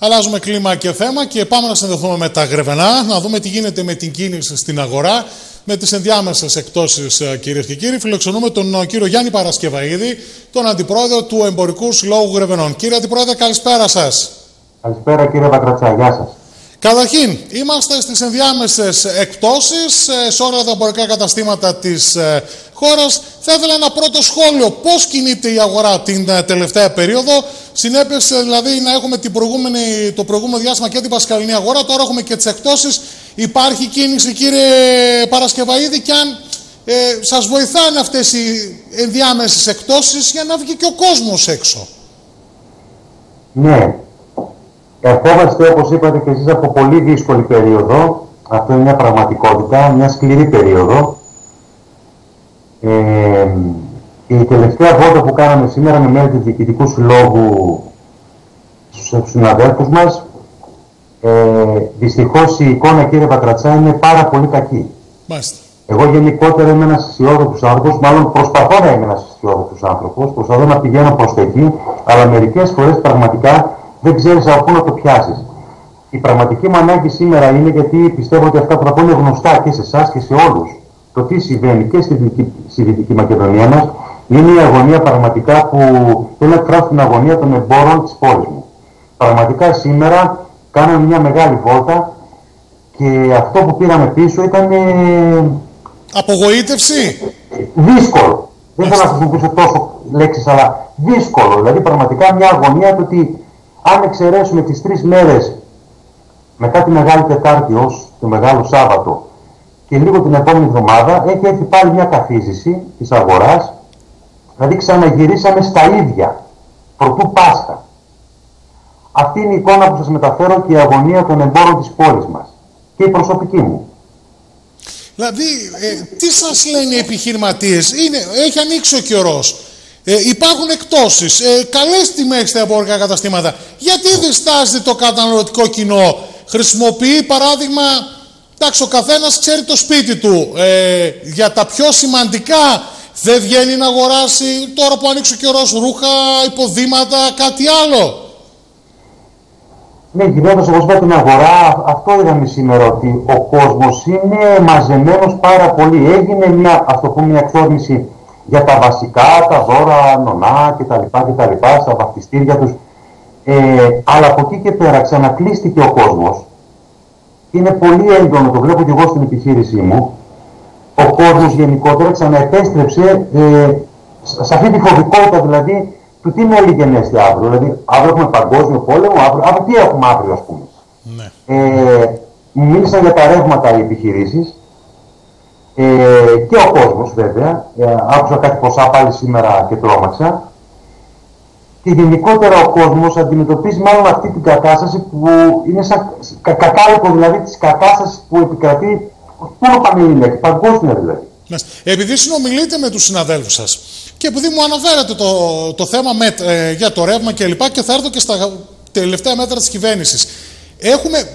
Αλλάζουμε κλίμα και θέμα και πάμε να συνδεθούμε με τα Γρεβενά, να δούμε τι γίνεται με την κίνηση στην αγορά, με τις ενδιάμεσες εκτόσεις ε, κυρίες και κύριοι. Φιλοξενούμε τον ε, κύριο Γιάννη Παρασκευαίδη, τον Αντιπρόεδρο του Εμπορικούς Συλλόγου Γρεβενών. Κύριε Αντιπρόεδρε, καλησπέρα σας. Καλησπέρα κύριε Βακρατσά, γεια σας. Καταρχήν, είμαστε στις ενδιάμεσες εκτόσεις ε, σε όλα τα εμπορικά καταστήματα της ε, χώρας. Θα ήθελα ένα πρώτο σχόλιο. Πώς κινείται η αγορά την ε, τελευταία περίοδο; Συνέπεσε δηλαδή να έχουμε την προηγούμενη, το προηγούμενο διάστημα και την Πασχαλινή αγορά. Τώρα έχουμε και τις εκτόσεις. Υπάρχει κίνηση κύριε Παρασκευαίδη και αν ε, σας βοηθάνε αυτές οι ενδιάμεσες εκτόσεις για να βγει και ο κόσμος έξω. Ναι, Ερχόμαστε, όπως είπατε και εσείς, από πολύ δύσκολη περίοδο. Αυτό είναι μια πραγματικότητα, μια σκληρή περίοδο. Ε, η τελευταία βόλτα που κάναμε σήμερα με μέλη του Διοικητικού Συλλόγου στους συναδέλφους μας, ε, δυστυχώς η εικόνα κύριε Πατρατσά είναι πάρα πολύ κακή. Μάλιστα. Εγώ γενικότερα είμαι ένας αισιόδοξος άνθρωπος, μάλλον προσπαθώ να είμαι ένας αισιόδοξος άνθρωπος, προσπαθώ να πηγαίνω προς τα εκεί, αλλά μερικές φορές πραγματικά δεν ξέρεις από πού να το πιάσεις. Η πραγματική μου ανάγκη σήμερα είναι γιατί πιστεύω ότι αυτά που θα πω είναι γνωστά και σε εσάς και σε όλους. Το τι συμβαίνει και στη Δυτική, στη Δυτική Μακεδονία μας είναι η αγωνία πραγματικά που θέλω να εκφράσω την αγωνία των εμπόρων της πόλης μου. Πραγματικά σήμερα κάναμε μια μεγάλη βόλτα και αυτό που πήραμε πίσω ήταν. Ε, Απογοήτευση; Δύσκολο. Δεν θέλω να σα πω τόσο λέξεις, αλλά δύσκολο. Δηλαδή, πραγματικά μια αγωνία του ότι αν εξαιρέσουμε τις τρεις μέρες μετά τη Μεγάλη Τετάρτη ως το Μεγάλο Σάββατο και λίγο την επόμενη εβδομάδα έχει έρθει πάλι μια καθίζηση της αγοράς δηλαδή ξαναγυρίσαμε στα ίδια πρωτού Πάσχα. Αυτή είναι η εικόνα που σας μεταφέρω και η αγωνία των εμπόρων της πόλης μας και η προσωπική μου. Δηλαδή, ε, τι σας λένε οι επιχειρηματίες, είναι, έχει ανοίξει ο καιρός. Ε, υπάρχουν εκτόσεις, ε, καλές τιμές στα εμπορικά καταστήματα. Γιατί διστάζει το καταναλωτικό κοινό; Χρησιμοποιεί παράδειγμα, εντάξει ο καθένας ξέρει το σπίτι του. Ε, για τα πιο σημαντικά δεν βγαίνει να αγοράσει τώρα που ανοίξει ο καιρός ρούχα, υποδήματα, κάτι άλλο. Ναι, γυρνώντα εγώ την αγορά, αυτό είδαμε σήμερα ότι ο κόσμος είναι μαζεμένος πάρα πολύ. Έγινε μια, ας το πούμε, μια εξόρμηση για τα βασικά, τα δώρα, νονά κτλ. κτλ στα βαφτιστήρια τους. Ε, αλλά από εκεί και πέρα ξανακλείστηκε ο κόσμος. Είναι πολύ έντονο, το βλέπω και εγώ στην επιχείρησή μου. Ο κόσμος γενικότερα ξαναεπέστρεψε ε, σε αυτή τη φοβικότητα δηλαδή του τι μέλη γενέστε αύριο. Δηλαδή, αύριο έχουμε παγκόσμιο πόλεμο, αύριο, αύριο τι έχουμε αύριο, ας πούμε. Ναι. Ε, μίλησαν για τα ρεύματα οι επιχειρήσεις ε, και ο κόσμος βέβαια. Ε, άκουσα κάτι ποσά πάλι σήμερα και τρόμαξα. Και γενικότερα ο κόσμος αντιμετωπίζει μάλλον αυτή την κατάσταση που είναι σαν κα, κατάλογο δηλαδή της κατάστασης που επικρατεί όλο πανελληνία και παγκόσμια δηλαδή. Επειδή συνομιλείτε με τους συναδέλφους σας και επειδή μου αναφέρατε το, το θέμα με, ε, για το ρεύμα και λοιπά και θα έρθω και στα τελευταία μέτρα της κυβέρνησης. Έχουμε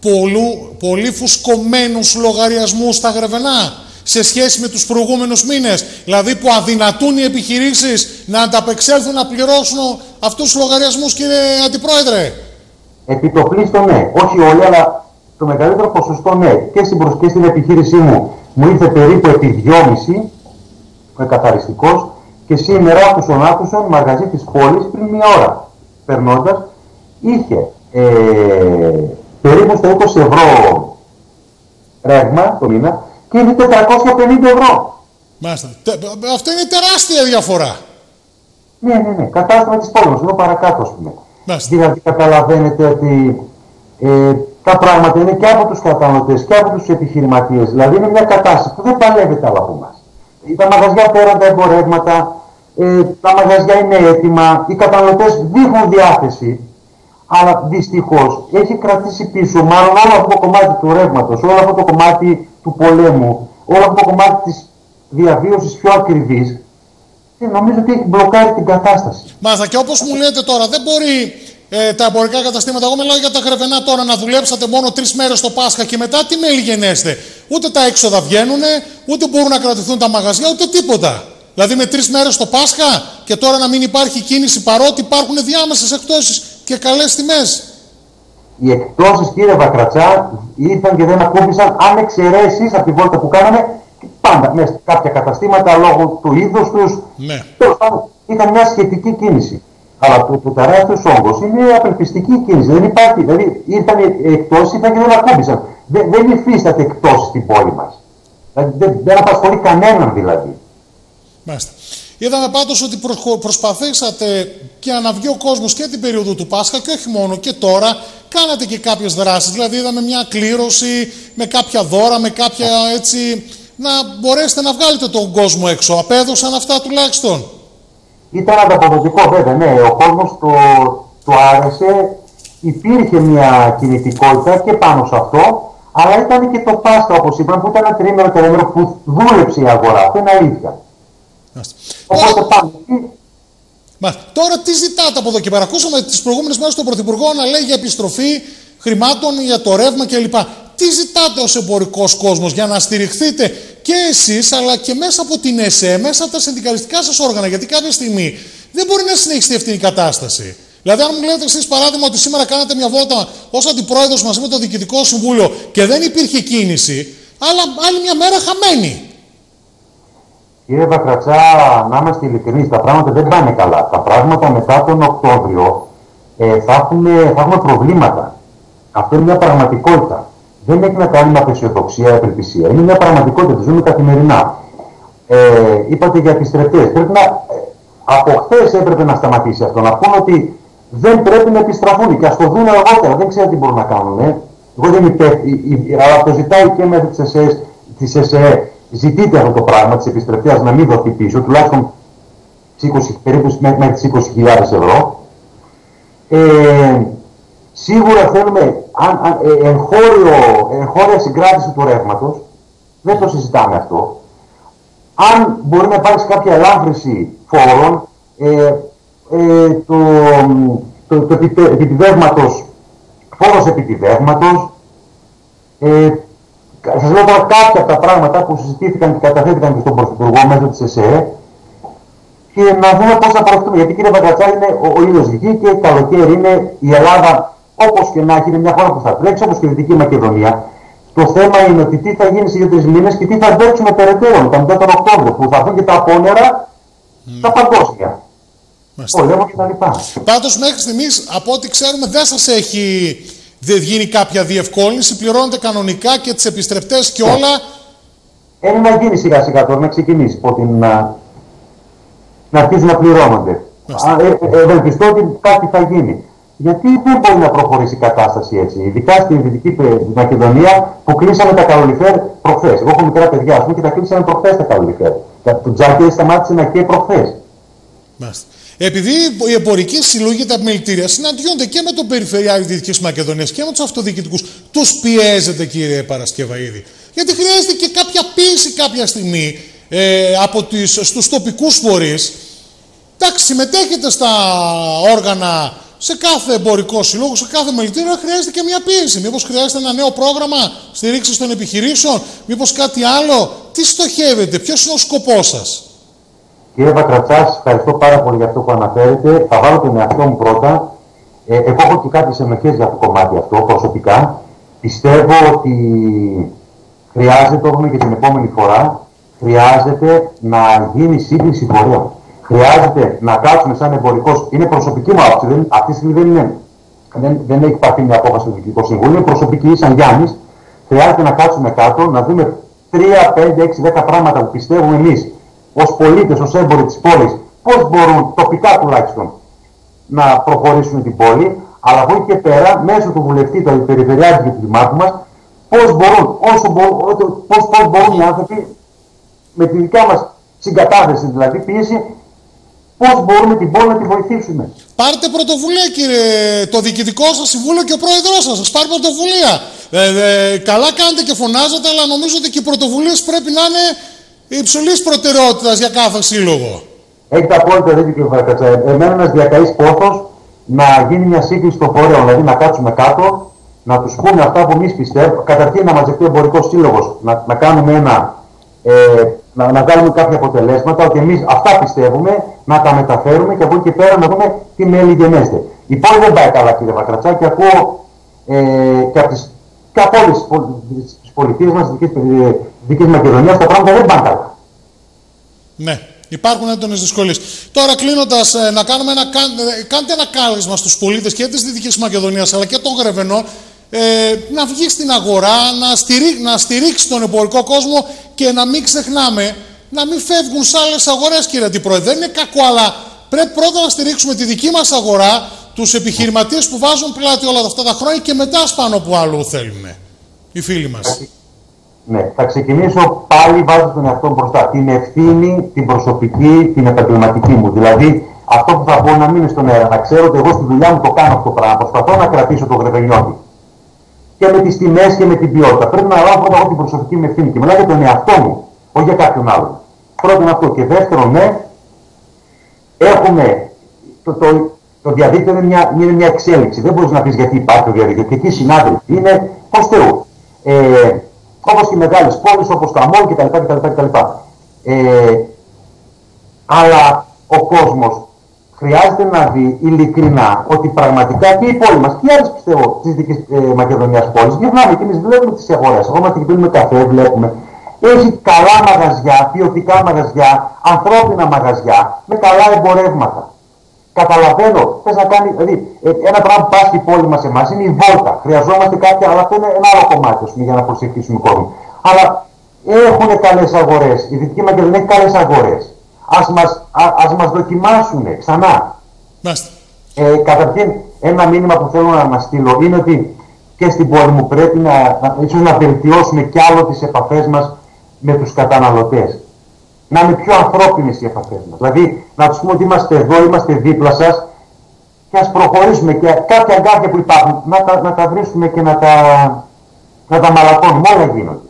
πολλού, πολύ φουσκωμένους λογαριασμούς στα γρεβενά σε σχέση με τους προηγούμενους μήνες. Δηλαδή που αδυνατούν οι επιχειρήσεις να ανταπεξέλθουν να πληρώσουν αυτούς τους λογαριασμούς κύριε Αντιπρόεδρε. Επί το πλήστο ναι. Όχι όλοι αλλά το μεγαλύτερο ποσοστό ναι. Και στην, και στην επιχείρησή μου μου ήρθε περίπου επί 2,5 ο καθαριστικός και σήμερα άκουσον άκουσον μαγαζί της πόλης πριν μία ώρα περνώντας είχε ε, περίπου στα 20 ευρώ ρεύμα το μήνα και είναι 450 ευρώ. Μάλιστα. Αυτό είναι τεράστια διαφορά. Ναι, ναι, ναι. Κατάστημα της πόλης εδώ παρακάτω, ας πούμε. Μάλιστα. Δηλαδή, καταλαβαίνετε ότι ε, τα πράγματα είναι και από τους καταναλωτές και από τους επιχειρηματίες. Δηλαδή, είναι μια κατάσταση που δεν παλεύεται άλλα από εμά. Τα μαγαζιά πέραν τα εμπορεύματα, ε, τα μαγαζιά είναι έτοιμα, οι καταναλωτές δείχνουν διάθεση αλλά δυστυχώς έχει κρατήσει πίσω μάλλον όλο αυτό το κομμάτι του ρεύματος, όλο αυτό το κομμάτι του πολέμου, όλο αυτό το κομμάτι της διαβίωσης πιο ακριβής. Και νομίζω ότι έχει μπλοκάρει την κατάσταση. Μάλιστα, και όπως μου λέτε τώρα, δεν μπορεί ε, τα εμπορικά καταστήματα, εγώ μιλάω για τα γρεβενά τώρα, να δουλέψατε μόνο τρεις μέρες το Πάσχα και μετά τι μέλη γενέστε. Ούτε τα έξοδα βγαίνουν, ούτε μπορούν να κρατηθούν τα μαγαζιά, ούτε τίποτα. Δηλαδή με τρεις μέρες το Πάσχα και τώρα να μην υπάρχει κίνηση παρότι υπάρχουν διάμεσες εκτόσει και καλές τιμές. Οι εκτόσει, κύριε Βακρατσά, ήρθαν και δεν ακούμπησαν, αν εξαιρέσεις από τη βόλτα που κάναμε, πάντα μέσα κάποια καταστήματα λόγω του είδους τους. Ναι. Ήταν μια σχετική κίνηση. Αλλά το, το τεράστιος όγκος είναι απελπιστική κίνηση. Δεν υπάρχει. Δηλαδή ήρθαν εκτόσει, ήρθαν και δεν ακούμπησαν. Δεν, δεν υφίσταται εκτόσει στην πόλη μας. Δηλαδή, δεν, δεν απασχολεί κανέναν δηλαδή. Μάλιστα. Είδαμε πάντως ότι προσπαθήσατε και να βγει ο κόσμος και την περίοδο του Πάσχα και όχι μόνο και τώρα κάνατε και κάποιες δράσεις. Δηλαδή είδαμε μια κλήρωση με κάποια δώρα, με κάποια έτσι να μπορέσετε να βγάλετε τον κόσμο έξω. Απέδωσαν αυτά τουλάχιστον. Ήταν ανταποδοτικό βέβαια, ναι. Ο κόσμος το, το άρεσε. Υπήρχε μια κινητικότητα και πάνω σε αυτό, αλλά ήταν και το Πάσχα, όπως είπαμε, που ήταν ένα τρίμερο τερέμερο που δούλεψε η αγορά. Αυτό είναι αλήθεια. Οπότε πάμε Μα, τώρα τι ζητάτε από εδώ και πέρα; Ακούσαμε τις προηγούμενες μέρες τον Πρωθυπουργό να λέει για επιστροφή χρημάτων για το ρεύμα κλπ. Τι ζητάτε ως εμπορικός κόσμος για να στηριχθείτε και εσείς αλλά και μέσα από την ΕΣΕ, μέσα από τα συνδικαλιστικά σας όργανα; Γιατί κάποια στιγμή δεν μπορεί να συνεχιστεί αυτή η κατάσταση. Δηλαδή, αν μου λέτε εσείς παράδειγμα ότι σήμερα κάνατε μια βόλτα ως αντιπρόεδρος μαζί με το Διοικητικό Συμβούλιο και δεν υπήρχε κίνηση, αλλά άλλη μια μέρα χαμένη. Κύριε Βακρατσά, να είμαστε ειλικρινείς, τα πράγματα δεν πάνε καλά. Τα πράγματα μετά τον Οκτώβριο ε, θα, έχουμε, θα έχουμε προβλήματα. Αυτό είναι μια πραγματικότητα. Δεν έχει να κάνει με απεσιοδοξία, απελπισία. Είναι μια πραγματικότητα, τη ζούμε καθημερινά. Ε, είπατε για επιστρεπτές. Πρέπει να. Ε, από χθες έπρεπε να σταματήσει αυτό. Να πούνε ότι δεν πρέπει να επιστραφούν και ας το δουν αργότερα. Δεν ξέρω τι μπορούν να κάνουν. Ε. Εγώ δεν είμαι Αλλά το ζητάει και μέσα τη ΕΣΕ ζητείτε αυτό το πράγμα της επιστροφή να μην δοθεί πίσω, τουλάχιστον 20, περίπου μέχρι τις 20.000 ευρώ. Ε, σίγουρα θέλουμε αν, αν, ε, εγχώριο, εγχώρια συγκράτηση του ρεύματος, δεν το συζητάμε αυτό. Αν μπορεί να υπάρξει κάποια ελάφρυνση φόρων, ε, ε, το, το, το, το επιτιδεύματος, φόρος επιτιδεύματος, ε, Σας λέω τώρα κάποια από τα πράγματα που συζητήθηκαν και καταθέτηκαν και στον Πρωθυπουργό μέσω της ΕΣΕ και να δούμε πώς θα προωθούμε. Γιατί κύριε Βαγκατσά είναι ο, ο ήλιος γη και καλοκαίρι είναι η Ελλάδα όπως και να έχει, είναι μια χώρα που θα τρέξει όπως και η Δυτική Μακεδονία. Το θέμα είναι ότι τι θα γίνει σε δύο-τρει μήνες και τι θα αντέξουμε περαιτέρω μετά τον Οκτώβριο που θα έρθουν και τα απόνερα mm. τα παγκόσμια. Πολέμο κτλ. Πάντως μέχρι στιγμής, από ό,τι ξέρουμε, δεν σας έχει δεν γίνει κάποια διευκόλυνση, πληρώνετε κανονικά και τις επιστρεπτές και όλα. Είναι να γίνει σιγά σιγά τώρα, να ξεκινήσει από την, να, να αρχίσουν να πληρώνονται. Ε, ε, ευελπιστώ ότι κάτι θα γίνει. Γιατί δεν μπορεί να προχωρήσει η κατάσταση έτσι. Ειδικά στην Δυτική Μακεδονία που κλείσαμε τα καλολιφέρ προχθές. Εγώ έχω μικρά παιδιά ας πούμε, και τα κλείσαμε προχθές τα καλολιφέρ. Το τζάκι σταμάτησε να καίει προχθές. Μάλιστα. Επειδή οι εμπορικοί σύλλογοι, τα επιμελητήρια συναντιόνται και με τον Περιφερειάριο Δυτικής Μακεδονίας και με τους αυτοδιοικητικούς, τους πιέζεται, κύριε Παρασκευαίδη. Γιατί χρειάζεται και κάποια πίεση κάποια στιγμή ε, από τις, στους τοπικούς φορείς. Εντάξει, συμμετέχετε στα όργανα, σε κάθε εμπορικό σύλλογο, σε κάθε μελητήριο, χρειάζεται και μια πίεση. Μήπως χρειάζεται ένα νέο πρόγραμμα στηρίξη των επιχειρήσεων, μήπως κάτι άλλο. Τι στοχεύετε, ποιος είναι ο σκοπός σας; Κύριε Πατρατσάς, ευχαριστώ πάρα πολύ για αυτό που αναφέρετε. Θα βάλω τον εαυτό μου πρώτα. Ε, εγώ έχω και κάποιες ενοχές για το κομμάτι αυτό προσωπικά. Πιστεύω ότι χρειάζεται, το έχουμε και την επόμενη φορά, χρειάζεται να γίνει σύγκριση φορέων. Χρειάζεται να κάτσουμε σαν εμπορικός. Είναι προσωπική μου άποψη. Αυτή τη στιγμή δεν, είναι, δεν, δεν έχει πάρθει μια απόφαση του Διοικητικού Συμβούλου. Είναι προσωπική, σαν Γιάννης. Χρειάζεται να κάτσουμε κάτω, να δούμε 3, 5, 6, 10 πράγματα που πιστεύουμε εμείς ως πολίτες, ως έμποροι της πόλης, πώς μπορούν τοπικά τουλάχιστον να προχωρήσουν την πόλη, αλλά από εκεί και πέρα, μέσω του βουλευτή, του περιφερειάρχη και του δημάρχου μας, πώς μπορούν, όσο μπορούν, πώς, πώς μπορούν οι άνθρωποι, με τη δικιά μας συγκατάθεση δηλαδή, πίεση, πώς μπορούμε την πόλη να τη βοηθήσουμε. Πάρτε πρωτοβουλία κύριε, το διοικητικό σας συμβούλιο και ο πρόεδρός σας, σας πάρει πρωτοβουλία. Ε, ε, καλά κάνετε και φωνάζετε, αλλά νομίζω ότι και οι πρωτοβουλίες πρέπει να είναι υψηλής προτεραιότητας για κάθε σύλλογο. Έχετε απόλυτο δίκιο, κύριε Βαρκατσα. Εμένα ένας διακαής πόθος να γίνει μια σύγκριση των φορέων, δηλαδή να κάτσουμε κάτω, να τους πούμε αυτά που εμείς πιστεύουμε. Καταρχήν να μαζευτεί ο εμπορικός σύλλογος, να, να κάνουμε ένα. Ε, να, να βγάλουμε κάποια αποτελέσματα, ότι εμείς αυτά πιστεύουμε, να τα μεταφέρουμε και από εκεί και πέρα να δούμε τι μέλη γενέστε. Η πόλη δεν πάει καλά, κύριε Βακρατσά, και ακούω ε, και από τις και από όλες τις πολιτείες μας, τις δικές Μακεδονίας, τα πράγματα δεν πάνε καλά. Ναι. Υπάρχουν έντονες δυσκολίες. Τώρα, κλείνοντας, ε, να κάνουμε ένα, ε, κάντε ένα κάλεσμα στους πολίτες και της Δυτικής Μακεδονίας αλλά και των Γρεβενών ε, να βγει στην αγορά, να, στηρί, να στηρίξει τον εμπορικό κόσμο και να μην ξεχνάμε να μην φεύγουν σε άλλες αγορές, κύριε Αντιπρόεδρε. Δεν είναι κακό, αλλά πρέπει πρώτα να στηρίξουμε τη δική μας αγορά, τους επιχειρηματίες που βάζουν πλάτη όλα αυτά τα χρόνια και μετά σπάνω που άλλο θέλουν οι φίλοι μας. Ναι, θα ξεκινήσω πάλι βάζω τον εαυτό μου μπροστά. Την ευθύνη, την προσωπική, την επαγγελματική μου. Δηλαδή, αυτό που θα πω να μείνει στον αέρα. Να ξέρω ότι εγώ στη δουλειά μου το κάνω αυτό το πράγμα. Προσπαθώ να κρατήσω το γρεβενιώτη. Και με τις τιμές και με την ποιότητα. Πρέπει να λάβω πρώτα εγώ την προσωπική μου ευθύνη. Και μιλάω για τον εαυτό μου, όχι για κάποιον άλλον. Πρώτον αυτό. Και δεύτερον, ναι, έχουμε το, το, το διαδίκτυο είναι μια, είναι μια εξέλιξη. Δεν μπορείς να πεις γιατί υπάρχει το διαδίκτυο. Και εκεί συνάδελφοι είναι ως Θεού. Ε, όπως και οι μεγάλες πόλεις, όπως τα μόλ κτλ. κτλ, κτλ. Ε, αλλά ο κόσμος χρειάζεται να δει ειλικρινά ότι πραγματικά και οι πόλη μας και οι άλλες πιστεύω της δικής ε, Μακεδονίας πόλης, γυρνάμε και εμείς βλέπουμε τις αγορές, εγώ είμαστε και πίνουμε καφέ, βλέπουμε, έχει καλά μαγαζιά, ποιοτικά μαγαζιά, ανθρώπινα μαγαζιά, με καλά εμπορεύματα. Καταλαβαίνω, θες να κάνει. Δηλαδή, ε, ένα πράγμα που πάσχει η πόλη μας εμάς είναι η βόλτα. Χρειαζόμαστε κάποια, αλλά αυτό είναι ένα άλλο κομμάτι πούμε, για να προσεκτήσουμε κόσμο. Αλλά έχουν καλές αγορές. Η Δυτική Μακεδονία έχει καλές αγορές. Α μας ας μας δοκιμάσουν ξανά. Ε, καταρχήν, ένα μήνυμα που θέλω να μας στείλω είναι ότι και στην πόλη μου πρέπει να, να, ίσως να βελτιώσουμε κι άλλο τις επαφές μας με τους καταναλωτές να είναι πιο ανθρώπινες οι επαφές μας. Δηλαδή, να τους πούμε ότι είμαστε εδώ, είμαστε δίπλα σας και ας προχωρήσουμε και κάποια αγκάθια που υπάρχουν να τα, να τα βρίσκουμε και να τα, να τα μαλακώνουμε. Όλα γίνονται.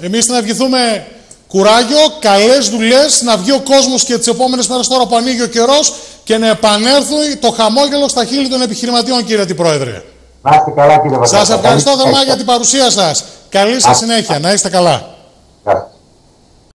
Εμείς να ευχηθούμε κουράγιο, καλές δουλειές, να βγει ο κόσμος και τις επόμενες μέρες τώρα που ανοίγει ο καιρός και να επανέλθει το χαμόγελο στα χείλη των επιχειρηματιών, κύριε την Πρόεδρε. Να είστε καλά, κύριε Βασίλη. Σας ευχαριστώ θερμά για την παρουσία σας. Καλή σας συνέχεια. Να είστε καλά.